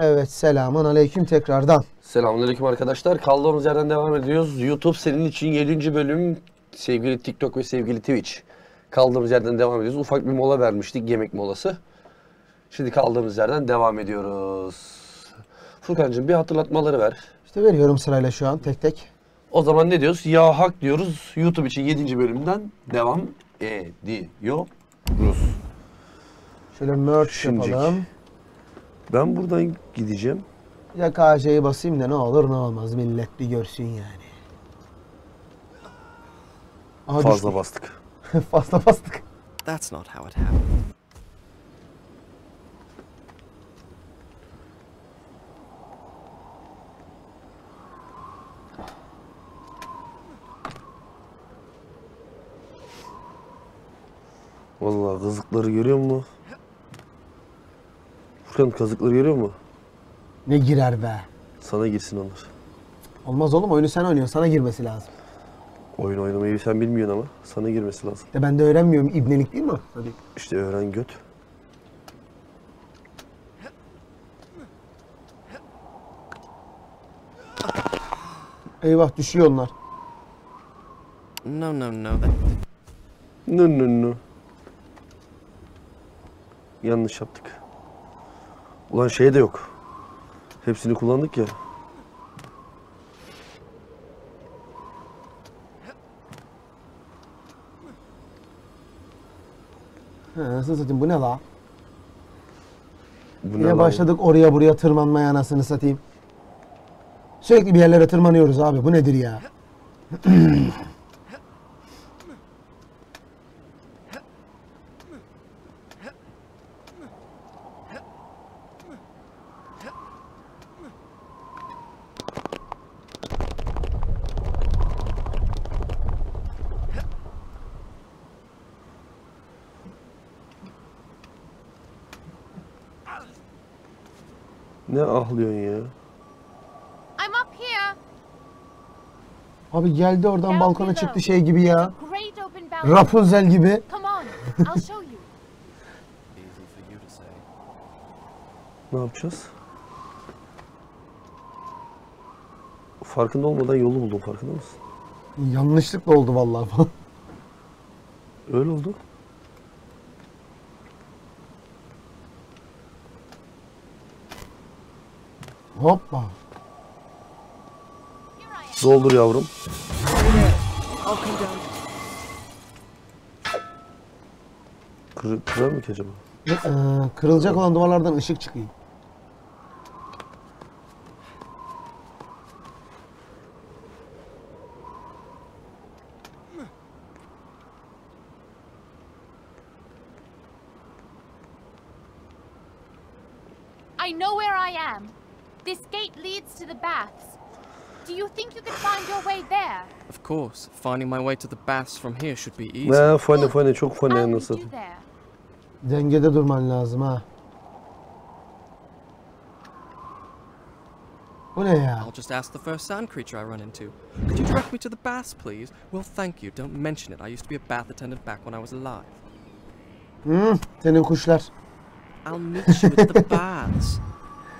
Evet selamun aleyküm tekrardan. Selamünaleyküm arkadaşlar. Kaldığımız yerden devam ediyoruz. YouTube senin için 7. bölüm sevgili TikTok ve sevgili Twitch. Kaldığımız yerden devam ediyoruz. Ufak bir mola vermiştik, yemek molası. Şimdi kaldığımız yerden devam ediyoruz. Furkan'cığım bir hatırlatmaları ver. İşte veriyorum sırayla şu an tek tek. O zaman ne diyoruz? Ya hak diyoruz. YouTube için 7. bölümden devam ediyoruz. Şöyle merch Şimdicik. yapalım. Ben buradan gideceğim. De KJ'yi basayım da ne olur ne olmaz millet bir görsün yani. Aha Fazla bastık. düştü. Fazla bastık. That's not how it happened. Vallahi kazıkları görüyor musun? Furkan kazıkları görüyor musun? Ne girer be. Sana girsin onlar. Olmaz oğlum oyunu sen oynuyorsun sana girmesi lazım. Oyun oynamayı sen bilmiyorsun ama sana girmesi lazım. De ben de öğrenmiyorum ibnelik değil mi? Hadi. İşte öğren göt. Eyvah düşüyor onlar. No, no, no. No no no. Yanlış yaptık. Ulan şey de yok. Hepsini kullandık ya. Nasıl satayım bu ne la? Bu ne Niye lan? başladık oraya buraya tırmanmaya anasını satayım? Sürekli bir yerlere tırmanıyoruz abi bu nedir ya? Ne ahlıyorsun ya? I'm up here. Abi geldi oradan Down balkona below. çıktı şey gibi ya. Great open balcony. Rapunzel gibi. Come on, I'll show you. easy for you to say. Ne yapacağız? Farkında olmadan yolu buldum farkında mısın? Yanlışlıkla oldu vallahi falan. Öyle oldu. Hoppa. Doldur yavrum. Kır, kırar mı ki acaba? Ee, kırılacak olan duvarlardan ışık çıkıyor. I know where I am. This gate leads to the baths. Do you think you can find your way there? Of course, finding my way to the baths from here should be easy. Ne fani fani çok fani I'll meet anlasın. you there. Dengede durman lazım ha. Bu ne ya? I'll just ask the first sand creature I run into. Could you direct me to the baths, please? Well, thank you. Don't mention it. I used to be a bath attendant back when I was alive. Hmm, senin kuşlar. I'll meet you at the baths.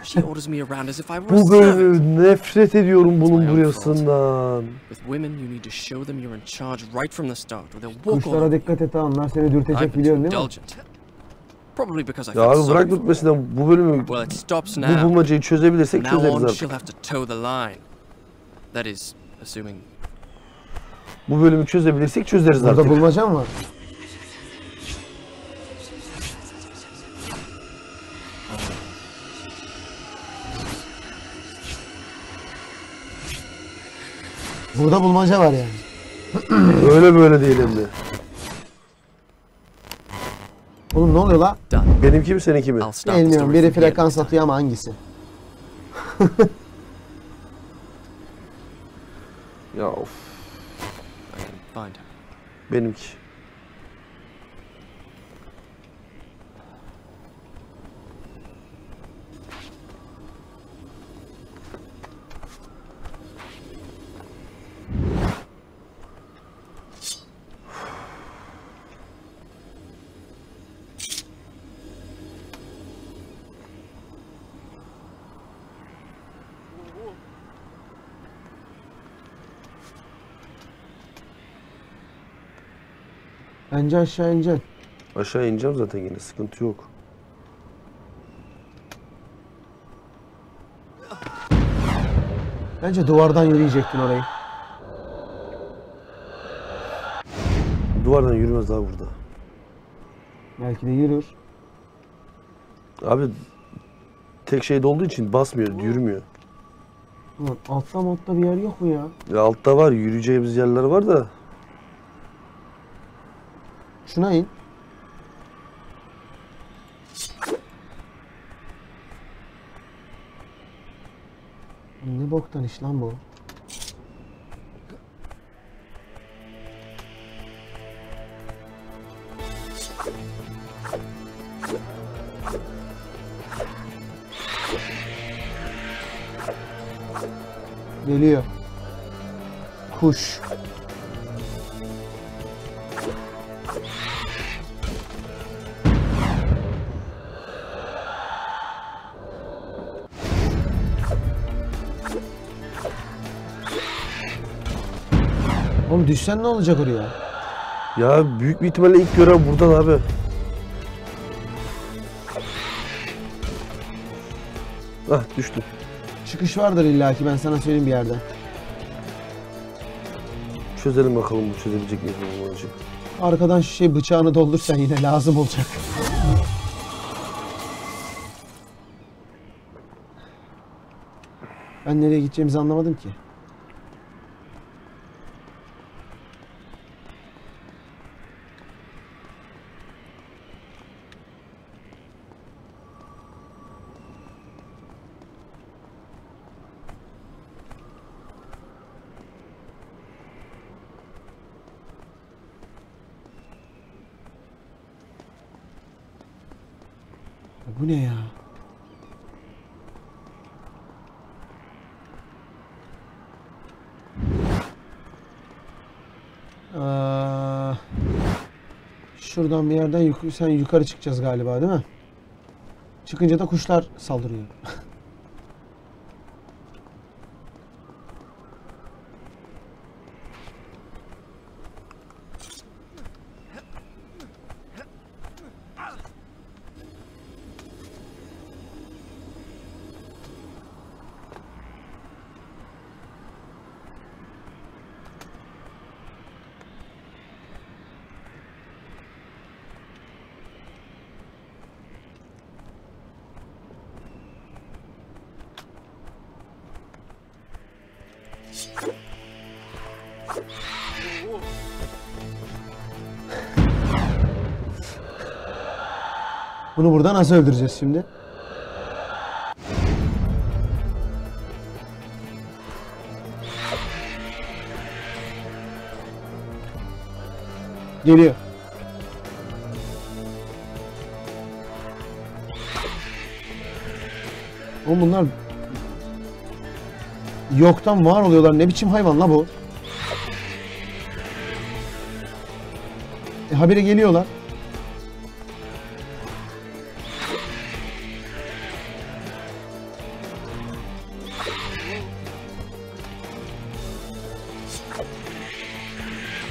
She orders me around as if I were a Bu servant. bölümü nefret ediyorum bunun burasından. With women, you need to show them you're in charge right from the start, or they'll walk all Kuşlara over dikkat et ha onlar seni dürtecek I've been too biliyorsun değil mi? indulgent. Probably because I Ya abi bırak bitmesinden bu bölümü Well, it stops bu now. bulmacayı çözebilirsek çözeriz on, artık. she'll have to toe the line. That is, assuming Bu bölümü çözebilirsek çözeriz Burada artık. bulmaca mı var? Burada bulmaca var yani. Öyle böyle değil hem de. Oğlum ne oluyor la? Benimki mi seninki mi? Bilmiyorum biri frekans atıyor ama hangisi? Ya of benimki. Bence aşağı ineceksin. Aşağı ineceğim zaten yine sıkıntı yok. Bence duvardan yürüyecektin orayı. Duvardan yürümez daha burada. Belki de yürür. Abi tek şeyde olduğu için basmıyor, yürümüyor. Ulan altta altta bir yer yok mu ya? Ya altta var, yürüyeceğimiz yerler var da Şuna in. Ne boktan iş lan bu? Geliyor. Kuş. Düşsen ne olacak oraya? ya büyük bir ihtimalle ilk görev buradan abi. Ah düştüm. Çıkış vardır illaki ben sana söyleyeyim bir yerden. Çözelim bakalım bu çözebilecek miyiz bu olacak. Arkadan şu şey bıçağını doldursan yine lazım olacak. Ben nereye gideceğimizi anlamadım ki. Bu ne ya? Aa, şuradan bir yerden yuk- sen yukarı çıkacağız galiba değil mi? Çıkınca da kuşlar saldırıyor. Bunu burada nasıl öldüreceğiz şimdi? Geliyor. Oğlum bunlar yoktan var oluyorlar. Ne biçim hayvan la bu? E, habire geliyorlar.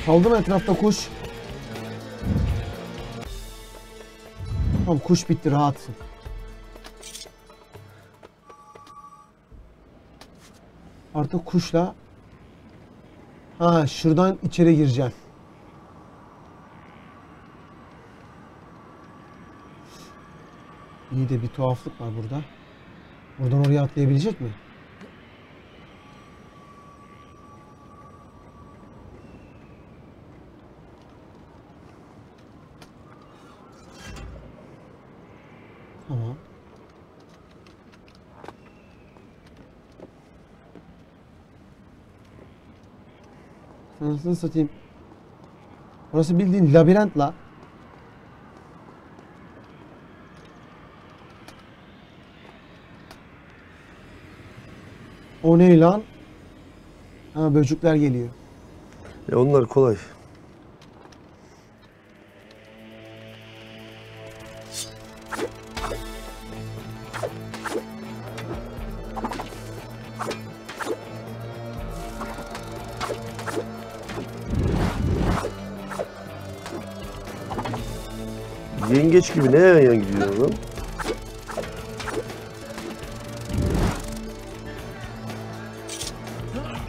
Kaldı mı etrafta kuş? Tamam kuş bitti rahatsın. Artık kuşla Ha şuradan içeri gireceğim. İyi de bir tuhaflık var burada. Buradan oraya atlayabilecek mi? Tamam. Anasını satayım. Orası bildiğin labirent la. O ne lan? Ha böcekler geliyor. Ya E, onlar kolay. Yengeç gibi ne yan yan gidiyor oğlum?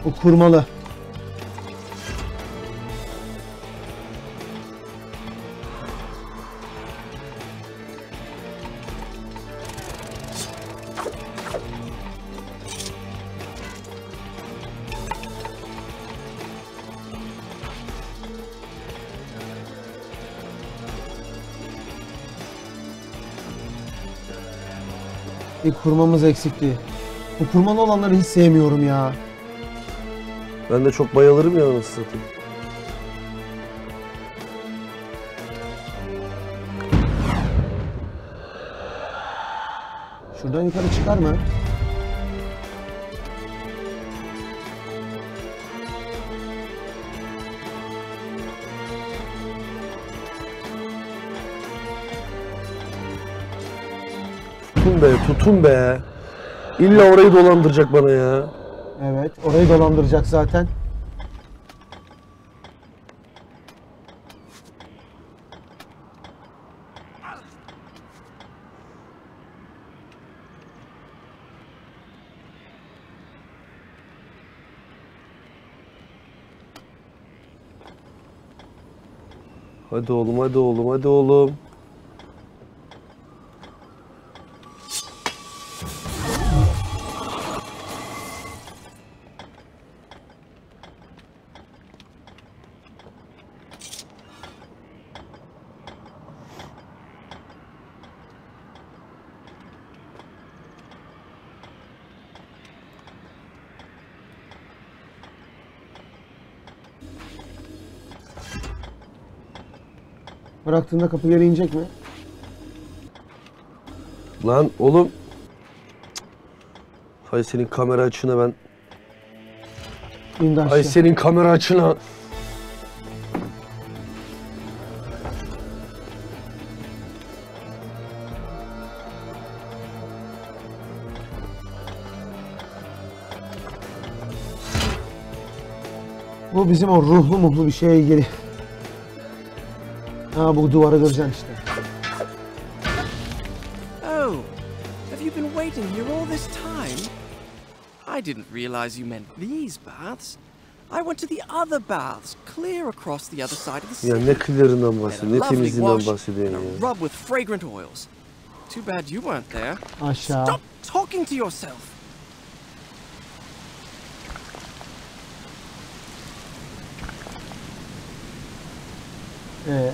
Bu kurmalı. Kurmamız eksikti. Bu kurmalı olanları hiç sevmiyorum ya. Ben de çok bayılırım ya anasını satayım. Şuradan yukarı çıkar mı? Tutun be. İlla orayı dolandıracak bana ya. Evet, orayı dolandıracak zaten. Hadi oğlum, hadi oğlum, hadi oğlum. Bıraktığında kapı geri inecek mi? Lan oğlum. Hay senin kamera açına ben. İndi aşağı. Ay senin kamera açına. Bu bizim o ruhlu muhlu bir şeye ilgili. Ha bu duvarı göreceksin işte. Oh, have you been waiting here all this time? I didn't realize you meant these baths. I went to the other baths, clear across the other side of the Ya city. ne klerinden Had a bahsediyorsun, ne temizliğinden and ya. rub with fragrant oils. Too bad you weren't there. Aşağı. Stop talking to yourself. Ee,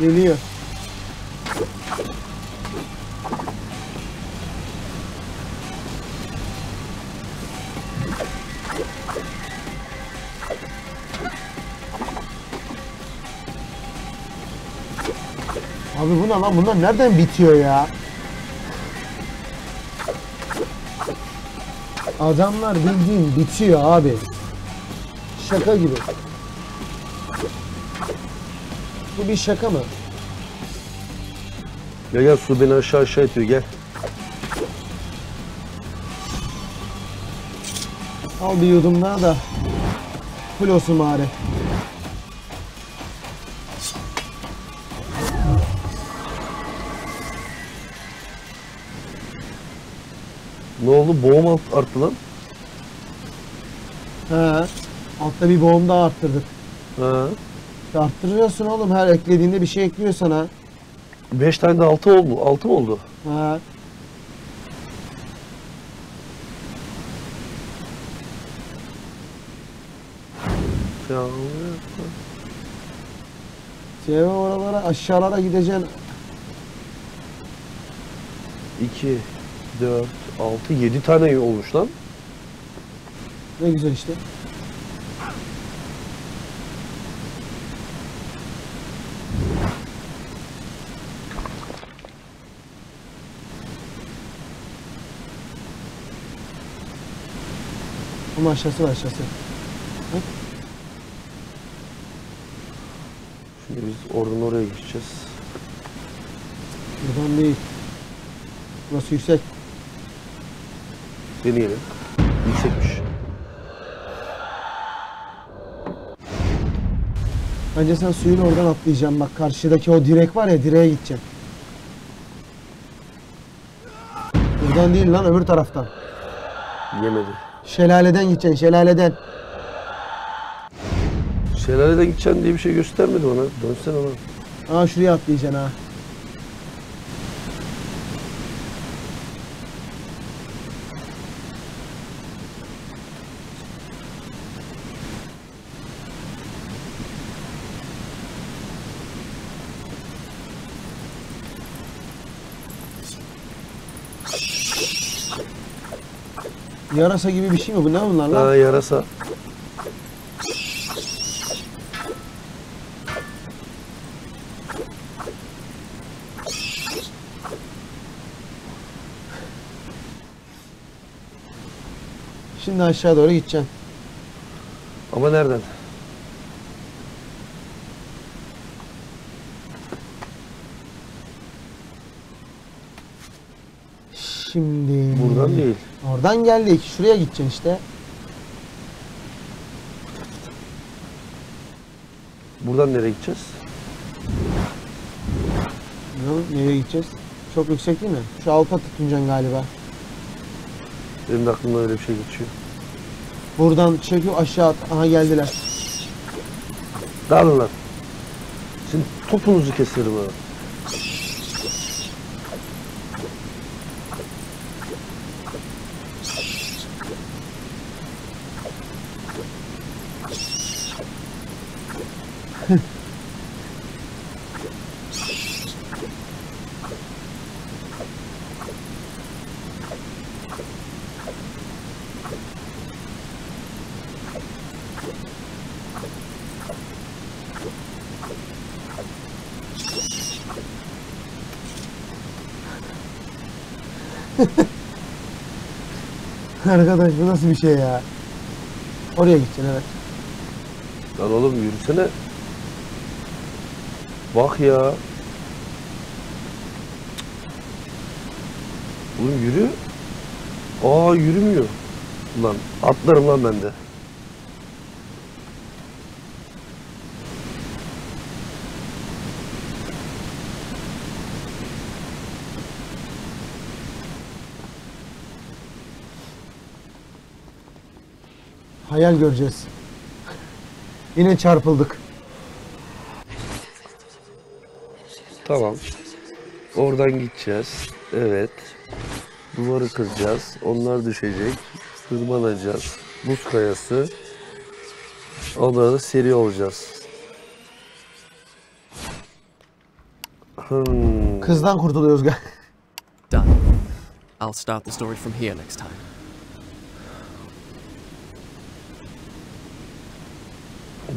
Geliyor. Abi bu ne lan? Bunlar nereden bitiyor ya? Adamlar bildiğin bitiyor abi. Şaka gibi. Bu bir şaka mı? Gel gel su beni aşağı aşağı itiyor gel. Al bir yudum daha da. Full olsun bari. Ne oldu? Boğum alt- arttı lan. He. Altta bir boğum daha arttırdık. Ha. Arttırıyorsun oğlum her eklediğinde bir şey ekliyor sana. Beş tane de altı oldu. Altı mı oldu? Ha. Ya. Şey oralara aşağılara gideceksin. 2, 4, 6, 7 tane olmuş lan. Ne güzel işte. Bunun aşağısı var aşağısı. Hı? Şimdi biz oradan oraya geçeceğiz. Buradan değil. Burası yüksek. Deneyelim. Yüksekmiş. Bence sen suyun oradan atlayacaksın. Bak karşıdaki o direk var ya direğe gideceksin. Buradan değil lan öbür taraftan. Yemedi. Şelaleden gideceksin şelaleden. Şelalede gideceksin diye bir şey göstermedi bana. Dönsene lan. Aa şuraya atlayacaksın ha. Yarasa gibi bir şey mi bu? Ne bunlar lan? Ha yarasa. Şimdi aşağı doğru gideceksin. Ama nereden? Şimdi... Buradan değil. Oradan geldik. Şuraya gideceksin işte. Buradan nereye gideceğiz? Ne- Nereye gideceğiz? Çok yüksek değil mi? Şu alta tutunacaksın galiba. Benim de aklımdan öyle bir şey geçiyor. Buradan çekiyor aşağı at. Aha geldiler. Dağılın lan. Şimdi topunuzu keserim ha. Arkadaş bu nasıl bir şey ya? Oraya gideceksin evet. Lan oğlum yürüsene. Bak ya. Oğlum yürü. Aa yürümüyor. Lan atlarım lan ben de. Hayal göreceğiz. Yine çarpıldık. Tamam. Oradan gideceğiz. Evet. Duvarı kıracağız. Onlar düşecek. Tırmanacağız. Buz kayası. Ondan da seri olacağız. Hmm. Kızdan kurtuluyoruz galiba. Done. I'll start the story from here next time.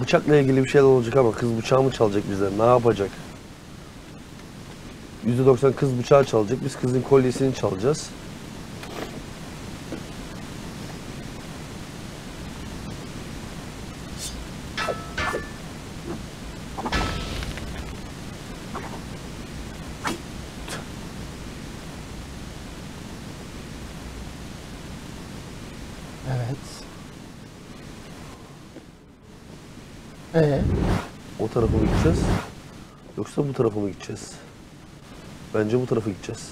Bıçakla ilgili bir şeyler olacak ama kız bıçağı mı çalacak bizden? Ne yapacak? %90 kız bıçağı çalacak. Biz kızın kolyesini çalacağız. Evet. Ee, O tarafa mı gideceğiz? Yoksa bu tarafa mı gideceğiz? Bence bu tarafa gideceğiz.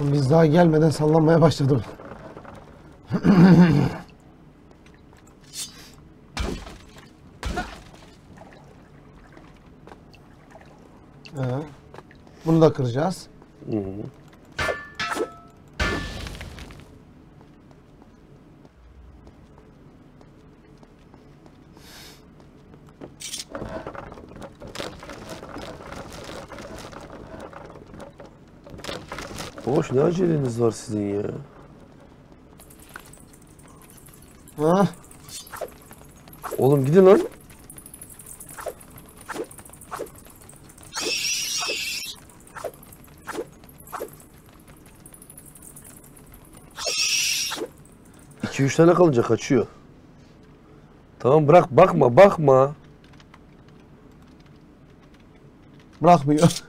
biz daha gelmeden sallanmaya başladım. Ee, bunu da kıracağız. Hı hı. Boş ne aceleniz var sizin ya? Ha? Oğlum gidin lan. İki üç tane kalınca kaçıyor. Tamam bırak bakma bakma. Bırakmıyor.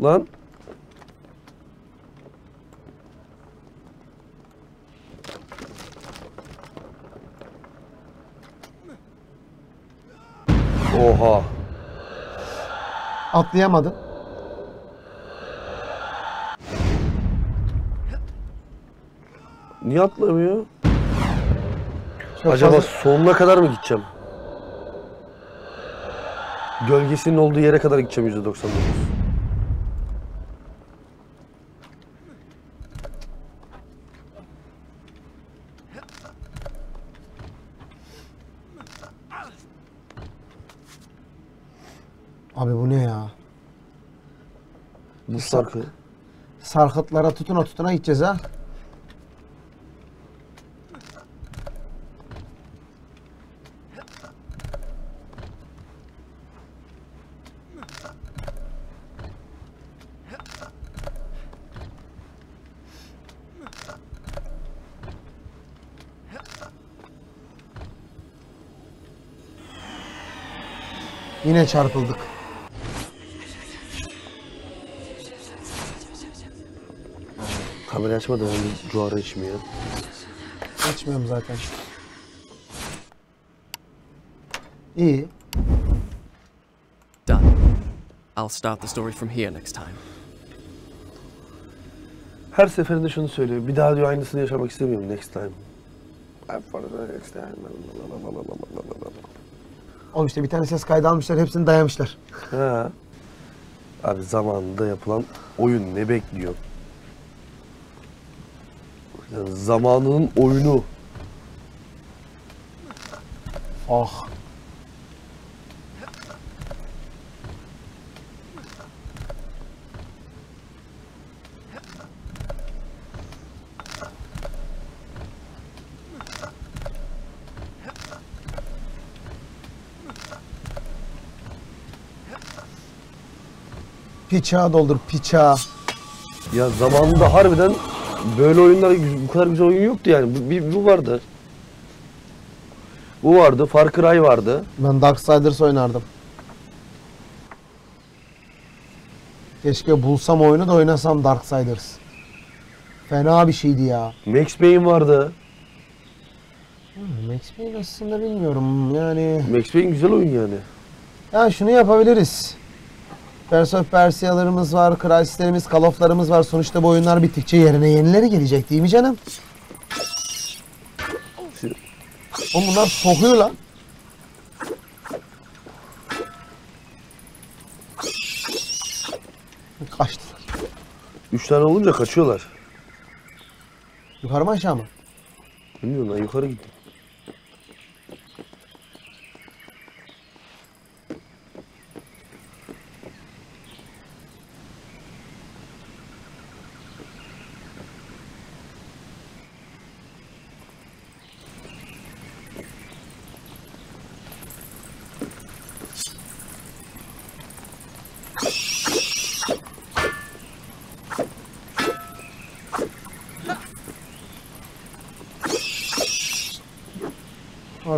Lan. Oha. Atlayamadın. Niye atlamıyor? Çok Acaba fazla- sonuna kadar mı gideceğim? Gölgesinin olduğu yere kadar gideceğim %99. Abi bu ne ya? Bu sarkı. Sarkıtlara tutuna tutuna gideceğiz ha. Yine çarpıldık. Kamera açma da ben bir cuara içmeye. Açmıyorum zaten. İyi. Done. I'll start the story from here next time. Her seferinde şunu söylüyor. Bir daha diyor aynısını yaşamak istemiyorum next time. For the next time. Oğlum işte bir tane ses kaydı almışlar hepsini dayamışlar. Ha. Abi zamanında yapılan oyun ne bekliyor? Zamanının oyunu. Ah. Piçağı doldur piçağı. Ya zamanında harbiden böyle oyunlar bu kadar güzel oyun yoktu yani. Bu, bir, bu vardı. Bu vardı. Far Cry vardı. Ben Darksiders oynardım. Keşke bulsam oyunu da oynasam Darksiders. Fena bir şeydi ya. Max Payne vardı. Hmm, Max Payne aslında bilmiyorum yani. Max Payne güzel oyun yani. Ya şunu yapabiliriz. Prince of Persia'larımız var, Crysis'lerimiz, Call of'larımız var. Sonuçta bu oyunlar bittikçe yerine yenileri gelecek değil mi canım? Oğlum bunlar sokuyor lan. Kaçtılar. Üç tane olunca kaçıyorlar. Yukarı mı aşağı mı? Bilmiyorum lan yukarı gittim.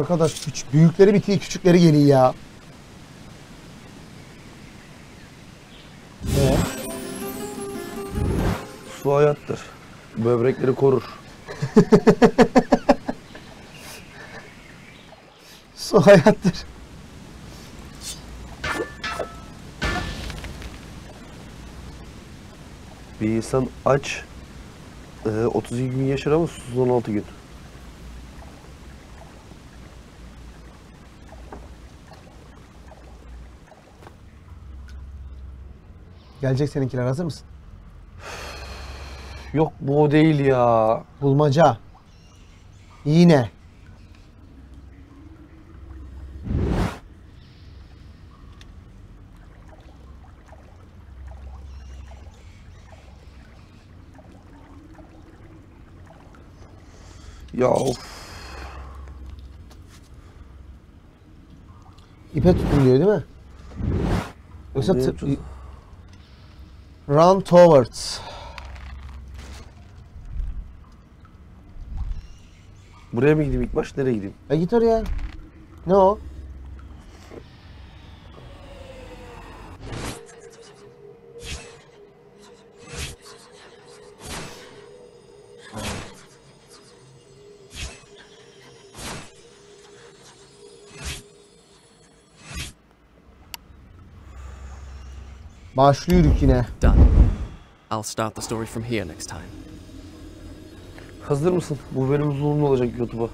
Arkadaş küç büyükleri bitiyor, küçükleri geliyor ya. Ee, Su hayattır. Böbrekleri korur. su hayattır. Bir insan aç e, 32 gün yaşar ama susuz 16 gün. Gelecek seninkiler hazır mısın? Yok bu o değil ya. Bulmaca. Yine. Ya of. İpe tutun diyor değil mi? Yoksa tı-? Run towards. Buraya mı gideyim ilk baş? Nereye gideyim? E git oraya. Ne o? Başlıyoruz yine. I'll start the story from here next time. Hazır mısın? Bu bölüm uzun olacak YouTube'a.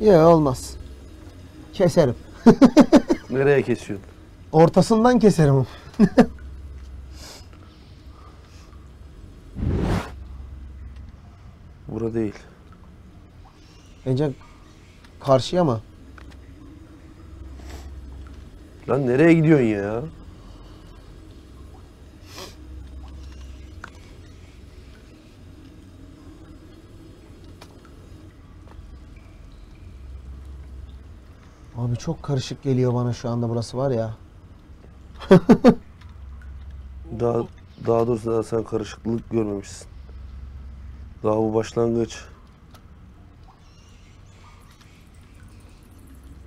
Ya olmaz. Keserim. Nereye kesiyorsun? Ortasından keserim. Bura değil. Bence karşıya mı? Lan nereye gidiyorsun ya? Abi çok karışık geliyor bana şu anda burası var ya. Daha daha doğrusu daha sen karışıklık görmemişsin. Daha bu başlangıç.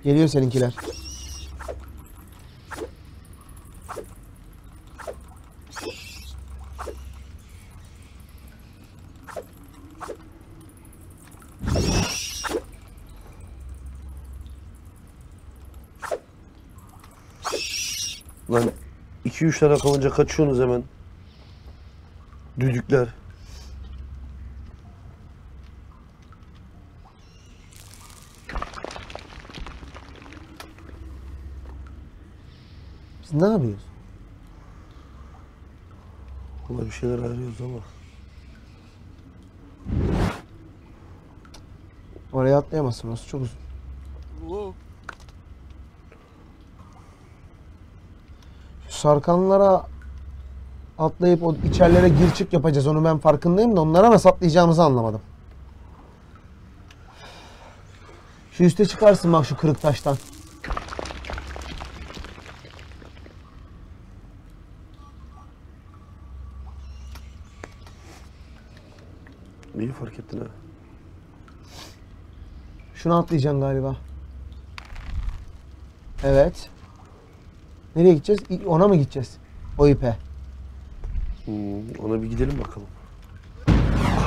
Geliyor seninkiler. Lan 2-3 tane kalınca kaçıyorsunuz hemen. Düdükler. Biz ne yapıyoruz? Valla bir şeyler arıyoruz ama. Oraya atlayamazsın orası çok uzun. Şu sarkanlara atlayıp o içerilere gir çık yapacağız. Onu ben farkındayım da onlara nasıl atlayacağımızı anlamadım. Şu üste çıkarsın bak şu kırık taştan. İyi fark ettin ha. Şunu atlayacaksın galiba. Evet. Nereye gideceğiz? Ona mı gideceğiz? O ipe. Hmm, ona bir gidelim bakalım.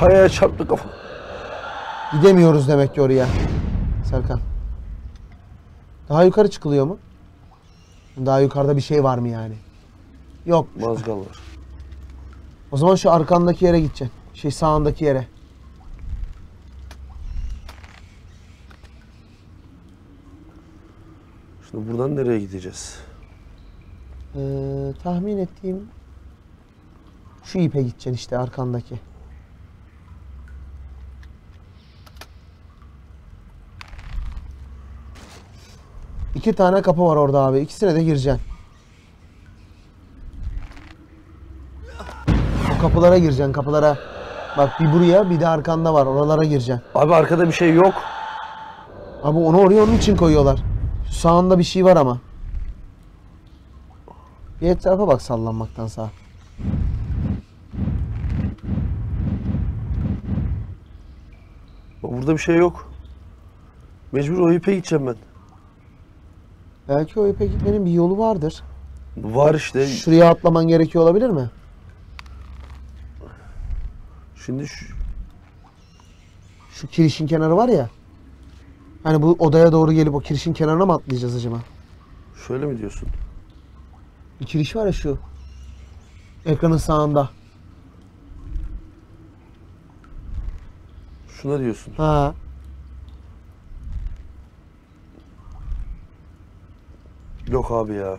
Kayaya çarptı kafa. Gidemiyoruz demek ki oraya. Serkan. Daha yukarı çıkılıyor mu? Daha yukarıda bir şey var mı yani? Yok. Mazgal var. O zaman şu arkandaki yere gideceksin. Şey sağındaki yere. Şimdi buradan nereye gideceğiz? Ee, tahmin ettiğim şu ipe gideceksin işte arkandaki. İki tane kapı var orada abi. İkisine de gireceksin. O kapılara gireceksin kapılara. Bak bir buraya bir de arkanda var. Oralara gireceksin. Abi arkada bir şey yok. Abi onu oraya onun için koyuyorlar. Sağında bir şey var ama. Bir etrafa bak sallanmaktan. Bak Burada bir şey yok. Mecbur o ipe gideceğim ben. Belki o ipe gitmenin bir yolu vardır. Var işte. Şuraya atlaman gerekiyor olabilir mi? Şimdi şu, Şu kirişin kenarı var ya. Hani bu odaya doğru gelip o kirişin kenarına mı atlayacağız acaba? şöyle mi diyorsun? Bir kiriş var ya şu. Ekranın sağında. Şuna diyorsun. Ha. Yok abi ya.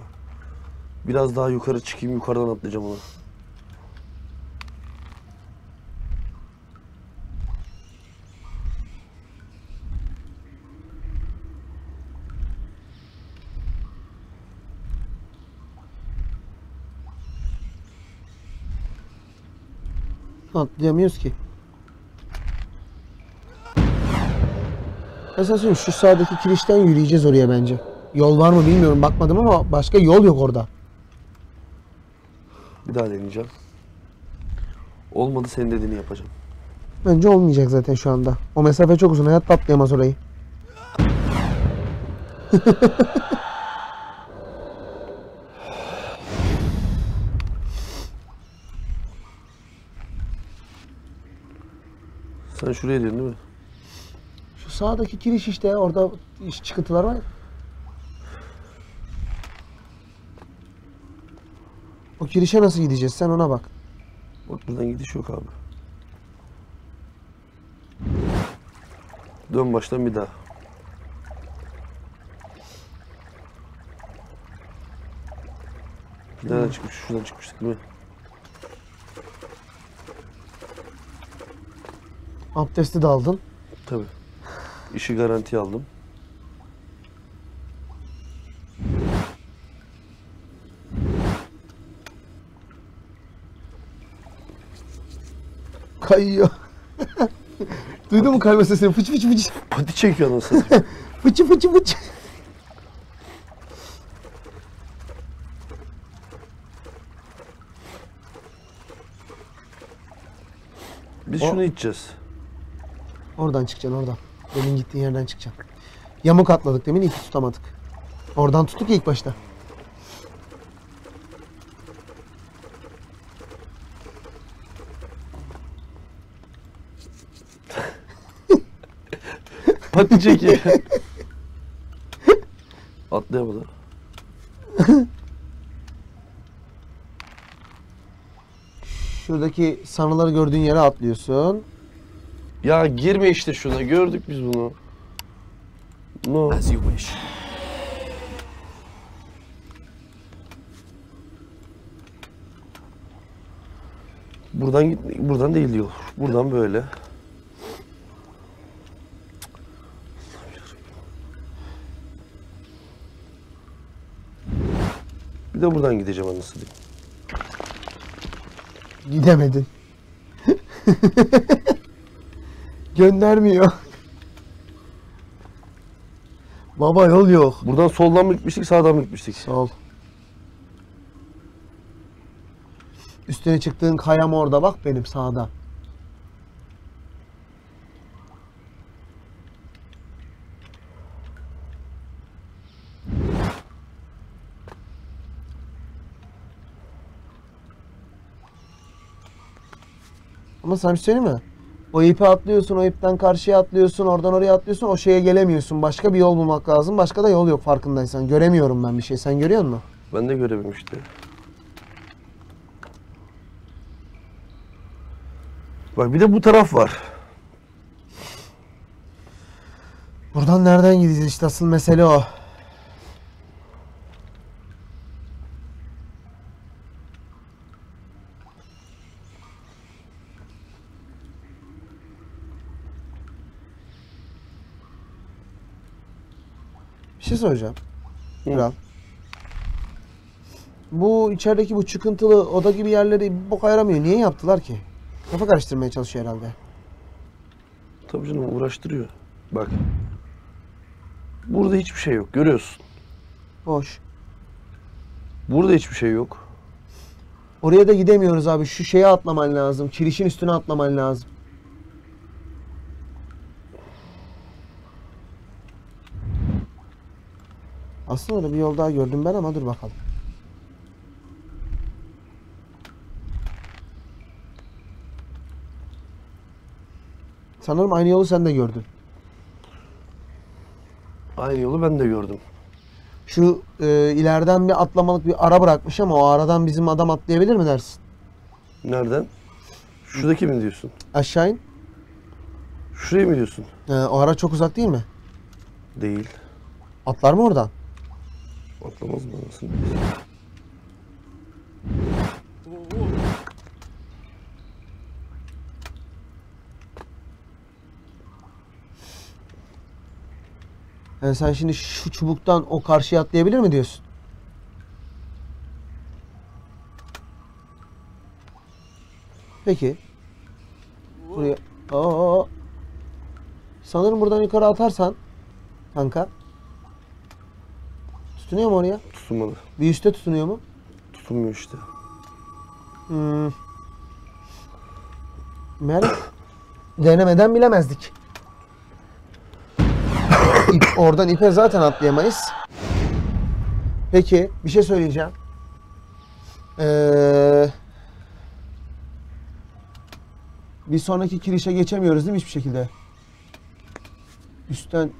Biraz daha yukarı çıkayım yukarıdan atlayacağım ona. Atlayamıyoruz ki. Mesela şu sağdaki kirişten yürüyeceğiz oraya bence. Yol var mı bilmiyorum bakmadım ama başka yol yok orada. Bir daha deneyeceğim. Olmadı senin dediğini yapacağım. Bence olmayacak zaten şu anda. O mesafe çok uzun. Hayatta atlayamaz orayı. Sen şuraya diyorsun değil mi? Şu sağdaki kiriş işte orada iş- çıkıntılar var. O kirişe nasıl gideceğiz? Sen ona bak. Bak buradan gidiş yok abi. Dön baştan bir daha. Nereden çıkmış? Şuradan çıkmıştık değil mi? Abdesti de aldın. Tabii. İşi garantiye aldım. Kayıyor. Duydun mu kayma sesini? Fıç fıç fıç. Pati çekiyor satayım. Fıçı fıçı fıç. Biz O- şunu içeceğiz. Oradan çıkacaksın oradan. Demin gittiğin yerden çıkacaksın. Yamuk atladık demin ipi tutamadık. Oradan tuttuk ya ilk başta. Pati çekiyor. Atlayamadı. Şuradaki sanıları gördüğün yere atlıyorsun. Ya girme işte şuna. Gördük biz bunu. No. As you wish. Buradan buradan değil yol. Buradan böyle. Bir de buradan gideceğim anasını. Gidemedin. Göndermiyor. Baba yol yok. Buradan soldan mı gitmiştik, sağdan mı gitmiştik? Sol. Üstüne çıktığın kayam orada bak benim sağda. Ama sana bir şey söyleyeyim mi? O ipi atlıyorsun, o ipten karşıya atlıyorsun, oradan oraya atlıyorsun, o şeye gelemiyorsun. Başka bir yol bulmak lazım. Başka da yol yok farkındaysan. Göremiyorum ben bir şey. Sen görüyor musun? Ben de görevim işte. Bak bir de bu taraf var. Buradan nereden gideceğiz işte asıl mesele o. şey soracağım. Hı. Kral. Bu içerideki bu çıkıntılı oda gibi yerleri bir boka yaramıyor. Niye yaptılar ki? Kafa karıştırmaya çalışıyor herhalde. Tabii canım uğraştırıyor. Bak. Burada hiçbir şey yok. Görüyorsun. Boş. Burada hiçbir şey yok. Oraya da gidemiyoruz abi. Şu şeye atlaman lazım. Kirişin üstüne atlaman lazım. Aslında öyle bir yol daha gördüm ben ama dur bakalım. Sanırım aynı yolu sen de gördün. Aynı yolu ben de gördüm. Şu e, ileriden bir atlamalık bir ara bırakmış ama o aradan bizim adam atlayabilir mi dersin? Nereden? Şuradaki mi diyorsun? Aşağı in. Şuraya mı diyorsun? E, o ara çok uzak değil mi? Değil. Atlar mı oradan? Atlamaz mı anasını? Yani sen şimdi şu çubuktan o karşıya atlayabilir mi diyorsun? Peki. Buraya. Aa. Sanırım buradan yukarı atarsan kanka. Tutunuyor mu oraya? Tutunmadı. Bir üstte tutunuyor mu? Tutunmuyor işte. Hmm. Meğer denemeden bilemezdik. İp, oradan ipe zaten atlayamayız. Peki bir şey söyleyeceğim. Ee, bir sonraki kirişe geçemiyoruz değil mi hiçbir şekilde? Üstten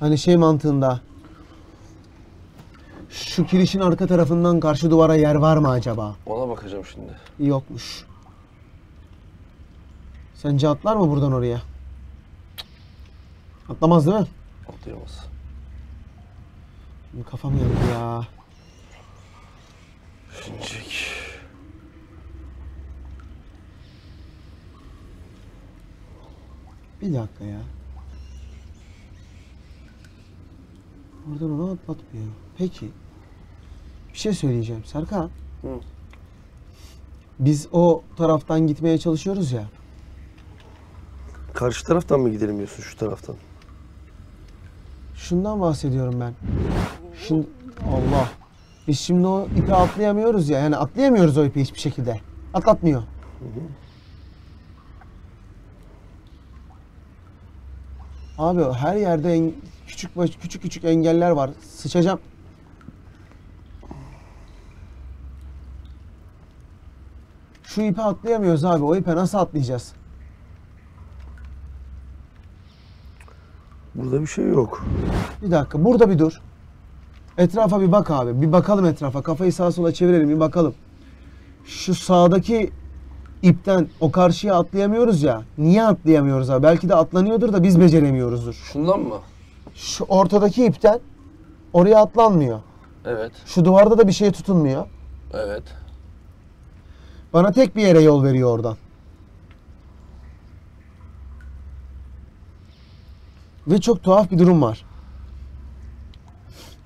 Hani şey mantığında. Şu kirişin arka tarafından karşı duvara yer var mı acaba? Ona bakacağım şimdi. Yokmuş. Sence atlar mı buradan oraya? Atlamaz değil mi? Atlayamaz. Kafam yandı ya. Şincik. Bir dakika ya. Oradan onu atlatmıyor. Peki. Bir şey söyleyeceğim. Serkan. Hı. Biz o taraftan gitmeye çalışıyoruz ya. Karşı taraftan mı gidelim diyorsun şu taraftan? Şundan bahsediyorum ben. Şimdi Allah. Biz şimdi o ipi atlayamıyoruz ya. Yani atlayamıyoruz o ipi hiçbir şekilde. Atlatmıyor. Abi her yerde en- küçük baş- küçük küçük engeller var. Sıçacağım. Şu ipi atlayamıyoruz abi. O ipe nasıl atlayacağız? Burada bir şey yok. Bir dakika burada bir dur. Etrafa bir bak abi. Bir bakalım etrafa. Kafayı sağa sola çevirelim bir bakalım. Şu sağdaki ipten o karşıya atlayamıyoruz ya. Niye atlayamıyoruz abi? Belki de atlanıyordur da biz beceremiyoruzdur. Şundan mı? Şu ortadaki ipten oraya atlanmıyor. Evet. Şu duvarda da bir şey tutunmuyor. Evet. Bana tek bir yere yol veriyor oradan. Ve çok tuhaf bir durum var.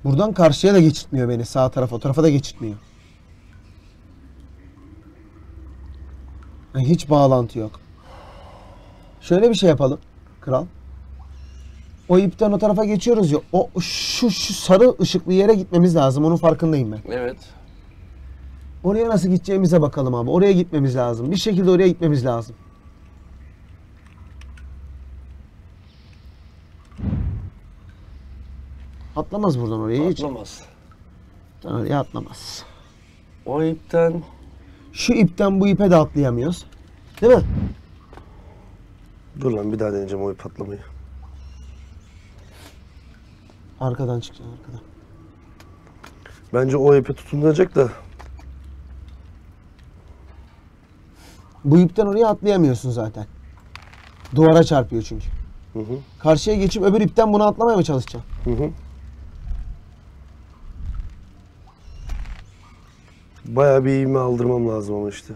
Buradan karşıya da geçitmiyor beni. Sağ tarafa, o tarafa da geçitmiyor. Yani Hiç bağlantı yok. Şöyle bir şey yapalım. Kral. O ipten o tarafa geçiyoruz ya. O şu şu sarı ışıklı yere gitmemiz lazım. Onun farkındayım ben. Evet. Oraya nasıl gideceğimize bakalım abi. Oraya gitmemiz lazım. Bir şekilde oraya gitmemiz lazım. Atlamaz buradan oraya hiç. Atlamaz. Oraya atlamaz. O ipten Şu ipten bu ipe de atlayamıyoruz. Değil mi? Dur lan bir daha deneyeceğim o ip atlamayı. Arkadan çıkacaksın arkadan. Bence o ipe tutunacak da Bu ipten oraya atlayamıyorsun zaten. Duvara çarpıyor çünkü. Hı hı. Karşıya geçip öbür ipten bunu atlamaya mı çalışacaksın? Hı hı. Bayağı bir iğme aldırmam lazım ama işte.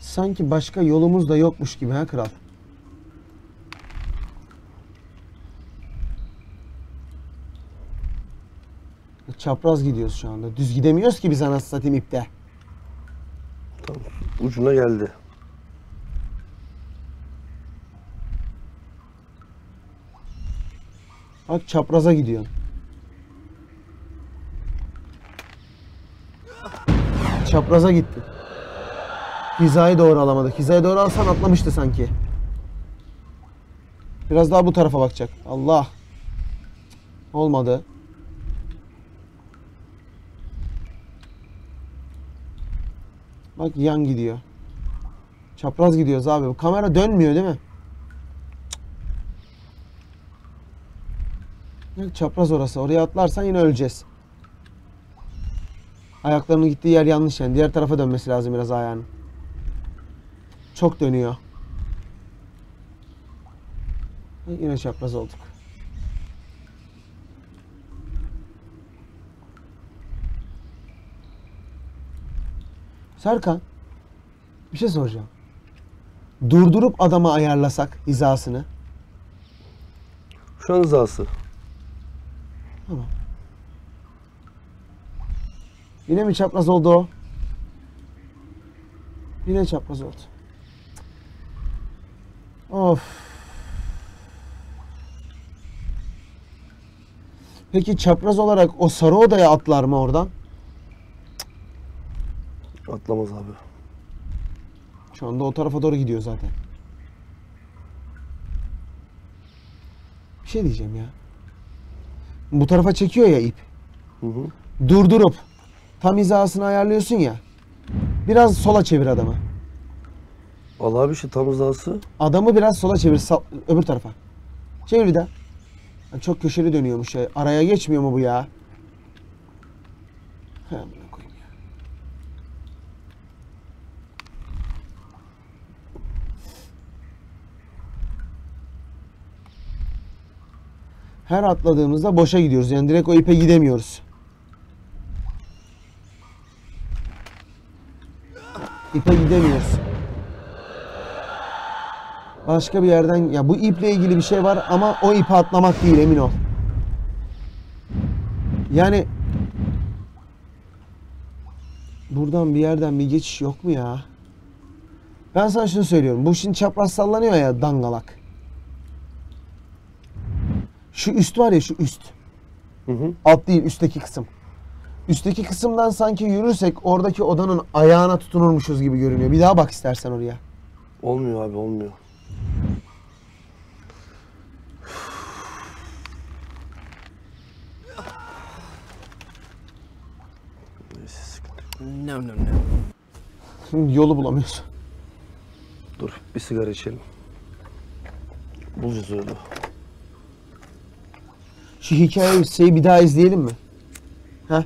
Sanki başka yolumuz da yokmuş gibi ha kral. Çapraz gidiyoruz şu anda. Düz gidemiyoruz ki biz anasını satayım ipte. Tamam. Ucuna geldi. Bak çapraza gidiyorsun. Çapraza gitti. Hizayı doğru alamadık. Hizayı doğru alsan atlamıştı sanki. Biraz daha bu tarafa bakacak. Allah. Olmadı. Bak yan gidiyor. Çapraz gidiyoruz abi. Bu kamera dönmüyor değil mi? Çapraz orası. Oraya atlarsan yine öleceğiz. Ayaklarının gittiği yer yanlış yani. Diğer tarafa dönmesi lazım biraz ayağının. Çok dönüyor. Yine çapraz olduk. Serkan, bir şey soracağım. Durdurup adama ayarlasak hizasını. Şu an hizası. Tamam. Yine mi çapraz oldu o? Yine çapraz oldu. Of. Peki çapraz olarak o sarı odaya atlar mı oradan? Atlamaz abi. Şu anda o tarafa doğru gidiyor zaten. Bir şey diyeceğim ya. Bu tarafa çekiyor ya ip. Hı hı. Durdurup tam hizasını ayarlıyorsun ya. Biraz sola çevir adamı. Allah abi işte tam hizası. Adamı biraz sola çevir, sal- öbür tarafa. Çevir bir daha. Çok köşeli dönüyormuş ya. Araya geçmiyor mu bu ya? He Her atladığımızda boşa gidiyoruz. Yani direkt o ipe gidemiyoruz. İpe gidemiyoruz. Başka bir yerden ya bu iple ilgili bir şey var ama o ipi atlamak değil emin ol. Yani buradan bir yerden bir geçiş yok mu ya? Ben sana şunu söylüyorum. Bu şimdi çapraz sallanıyor ya dangalak. Şu üst var ya şu üst. Hı hı. Alt değil üstteki kısım. Üstteki kısımdan sanki yürürsek oradaki odanın ayağına tutunurmuşuz gibi görünüyor. Bir daha bak istersen oraya. Olmuyor abi olmuyor. Neyse sıkıntı. No, no, no. Şimdi yolu bulamıyoruz. Dur bir sigara içelim. Bulacağız öyle. Şu hikayeyi şeyi bir daha izleyelim mi? Ha?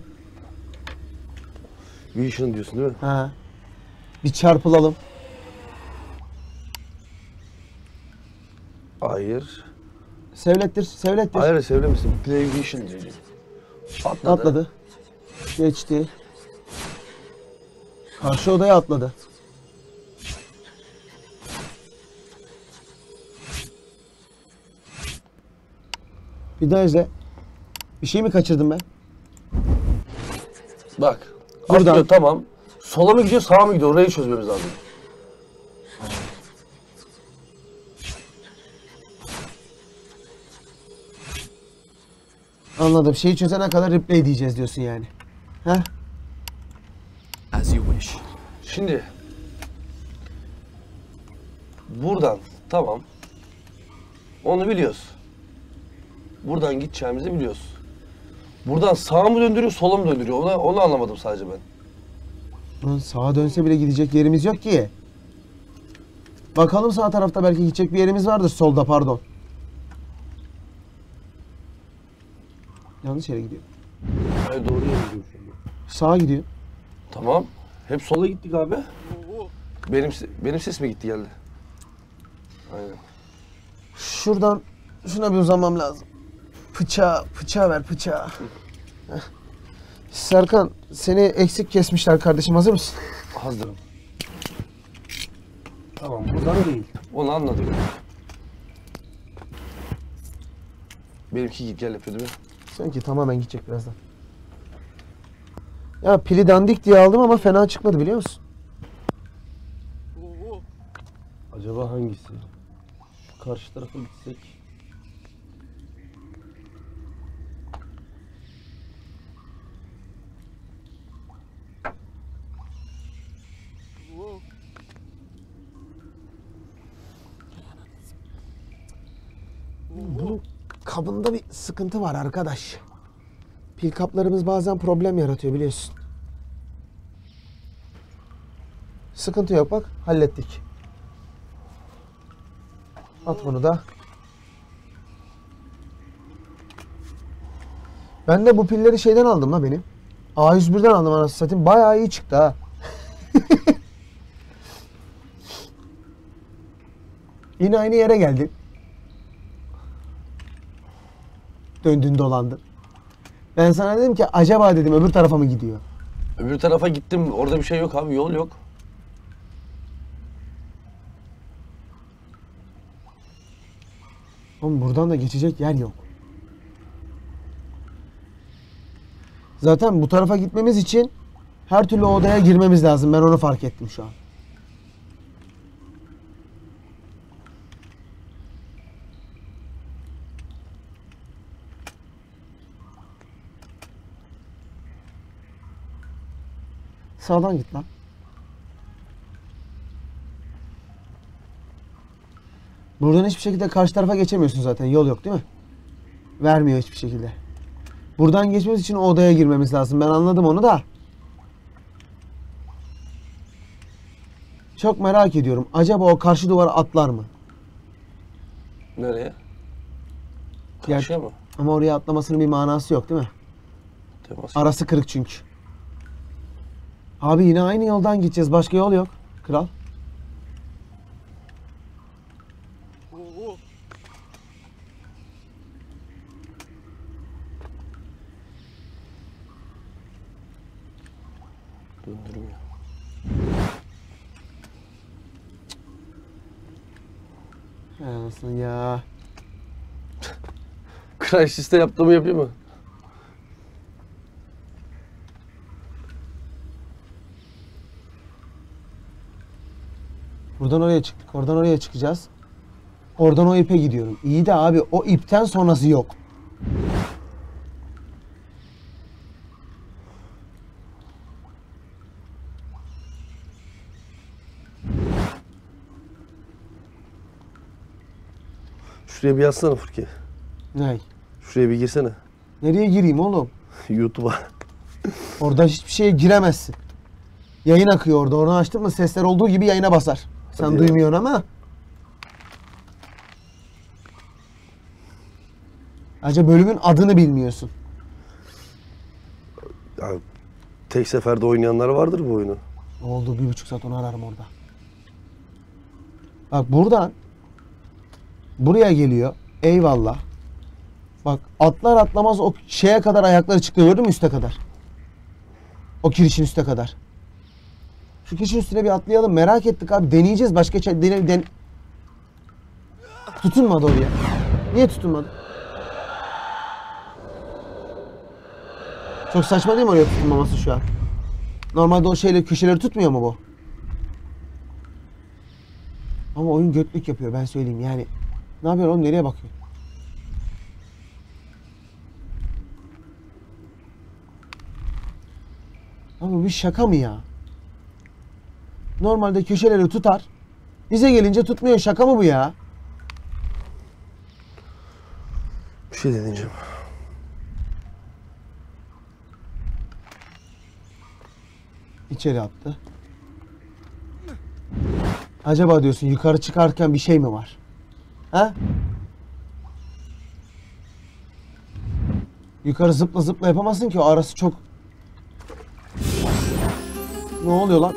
Vision diyorsun değil mi? Ha. Bir çarpılalım. Hayır. Sevlettir, sevlettir. Hayır söylemesin. Play Vision diyor. Atladı. Atladı. Geçti. Karşı odaya atladı. Bir daha izle. Bir şey mi kaçırdım ben? Bak. Buradan. Atlıyor tamam. Sola mı gidiyor sağa mı gidiyor orayı çözmemiz lazım. Anladım. Şeyi çözene kadar replay diyeceğiz diyorsun yani. Ha? As you wish. Şimdi buradan tamam. Onu biliyoruz. Buradan gideceğimizi biliyoruz. Buradan sağa mı döndürüyor, sola mı döndürüyor? Onu, onu anlamadım sadece ben. Lan sağa dönse bile gidecek yerimiz yok ki. Bakalım sağ tarafta belki gidecek bir yerimiz vardır. Solda pardon. Yanlış yere gidiyor. Hayır doğru yere gidiyor şu anda. Sağa gidiyor. Tamam. Hep sola gittik abi. Benim benim ses mi gitti geldi? Aynen. Şuradan şuna bir uzanmam lazım. Bıçağı, bıçağı ver. Heh. Serkan seni eksik kesmişler kardeşim hazır mısın? Hazırım. Tamam buradan değil. Onu anladık. Benimki git gel yapıyor değil mi? Sanki tamamen gidecek birazdan. Ya pili dandik diye aldım ama fena çıkmadı biliyor musun? Acaba hangisi? Şu karşı tarafa gitsek. Bunun kabında bir sıkıntı var arkadaş. Pil kaplarımız bazen problem yaratıyor biliyorsun. Sıkıntı yok bak hallettik. At bunu da. Ben de bu pilleri şeyden aldım la benim. A101'den aldım anasını satayım. Bayağı iyi çıktı ha. Yine aynı yere geldin. Döndün dolandın. Ben sana dedim ki acaba dedim öbür tarafa mı gidiyor? Öbür tarafa gittim. Orada bir şey yok abi. Yol yok. Oğlum buradan da geçecek yer yok. Zaten bu tarafa gitmemiz için her türlü odaya girmemiz lazım. Ben onu fark ettim şu an. Sağdan git lan. Buradan hiçbir şekilde karşı tarafa geçemiyorsun zaten. Yol yok değil mi? Vermiyor hiçbir şekilde. Buradan geçmemiz için odaya girmemiz lazım. Ben anladım onu da. Çok merak ediyorum. Acaba o karşı duvara atlar mı? Nereye? Karşıya mı? Ama oraya atlamasının bir manası yok değil mi? Temas. Arası kırık çünkü. Abi yine aynı yoldan gideceğiz. Başka yol yok. Kral. Döndürmüyor. Hay anasını ya. Crash'iste yaptığımı yapayım mı? Buradan oraya çıktık. Oradan oraya çıkacağız. Oradan o ipe gidiyorum. İyi de abi o ipten sonrası yok. Şuraya bir yazsana Furki. Ne? Şuraya bir girsene. Nereye gireyim oğlum? YouTube'a. Orada hiçbir şeye giremezsin. Yayın akıyor orada. Onu açtın mı sesler olduğu gibi yayına basar. Sen duymuyorsun ama. Acaba bölümün adını bilmiyorsun. Ya, tek seferde oynayanlar vardır bu oyunu. Oldu bir buçuk saat onu ararım orada. Bak buradan buraya geliyor. Eyvallah. Bak atlar atlamaz o şeye kadar ayakları çıktı gördün mü üste kadar? O kirişin üste kadar. Şu kirişin üstüne bir atlayalım merak ettik abi deneyeceğiz başka şey dene, den... Tutunmadı oraya. Niye tutunmadı? Çok saçma değil mi oraya tutunmaması şu an? Normalde o şeyle köşeleri tutmuyor mu bu? Ama oyun götlük yapıyor ben söyleyeyim yani. Ne yapıyor oğlum nereye bakıyor? Ama bu bir şaka mı ya? Normalde köşeleri tutar. Bize gelince tutmuyor. Şaka mı bu ya? Bir şey deneyeceğim. İçeri attı. Acaba diyorsun yukarı çıkarken bir şey mi var? Ha? Yukarı zıpla zıpla yapamazsın ki o arası çok... Ne oluyor lan?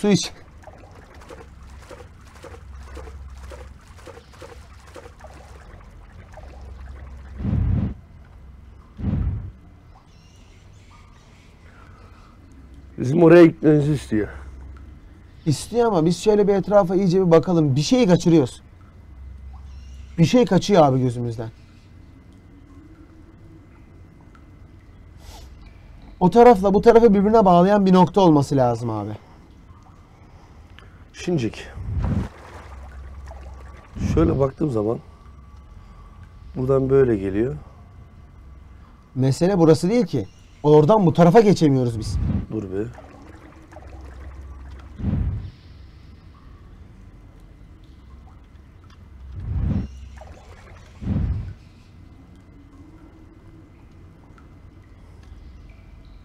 Su iç. Bizim oraya gitmenizi istiyor. İstiyor ama biz şöyle bir etrafa iyice bir bakalım. Bir şeyi kaçırıyoruz. Bir şey kaçıyor abi gözümüzden. O tarafla bu tarafı birbirine bağlayan bir nokta olması lazım abi. Şincik. Şöyle baktığım zaman buradan böyle geliyor. Mesele burası değil ki. Oradan bu tarafa geçemiyoruz biz. Dur bir.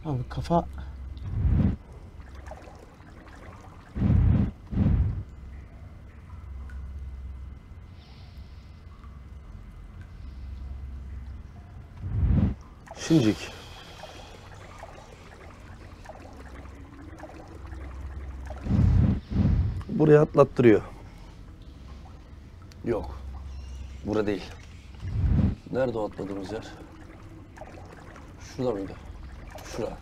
Abi kafa... Şincik. Buraya atlattırıyor. Yok. Bura değil. Nerede o atladığımız yer? Şurada mıydı? Şura.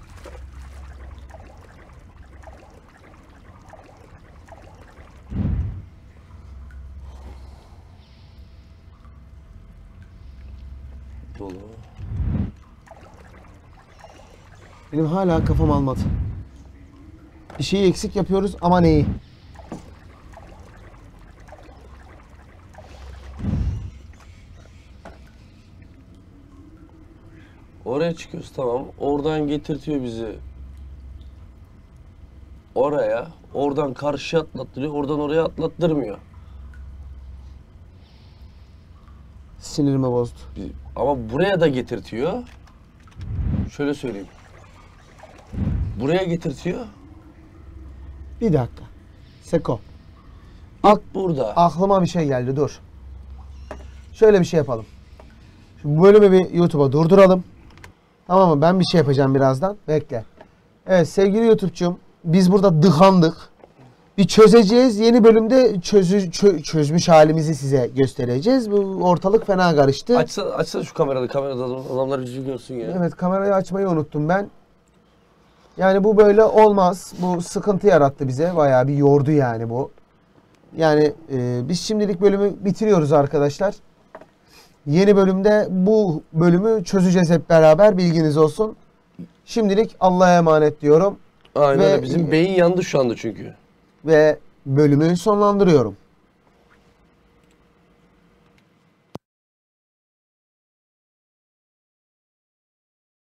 Dolu. Benim hala kafam almadı. Bir şeyi eksik yapıyoruz ama neyi? Oraya çıkıyoruz tamam. Oradan getirtiyor bizi. Oraya. Oradan karşıya atlattırıyor. Oradan oraya atlattırmıyor. Sinirimi bozdu. Ama buraya da getirtiyor. Şöyle söyleyeyim. Buraya getirtiyor. Bir dakika. Seko. Burada. Aklıma bir şey geldi dur. Şöyle bir şey yapalım. Şu bölümü bir YouTube'a durduralım. Tamam mı? Ben bir şey yapacağım birazdan. Bekle. Evet sevgili YouTube'cum biz burada dıkandık. Bir çözeceğiz. Yeni bölümde çözü, çö- çözmüş halimizi size göstereceğiz. Bu ortalık fena karıştı. Açsa, açsa şu kamerada. Kamerada adamlar bizi görsün ya. Evet kamerayı açmayı unuttum ben. Yani bu böyle olmaz. Bu sıkıntı yarattı bize. Bayağı bir yordu yani bu. Yani e, biz şimdilik bölümü bitiriyoruz arkadaşlar. Yeni bölümde bu bölümü çözeceğiz hep beraber. Bilginiz olsun. Şimdilik Allah'a emanet diyorum. Aynen Ve-. Bizim beyin yandı şu anda çünkü. Ve bölümü sonlandırıyorum.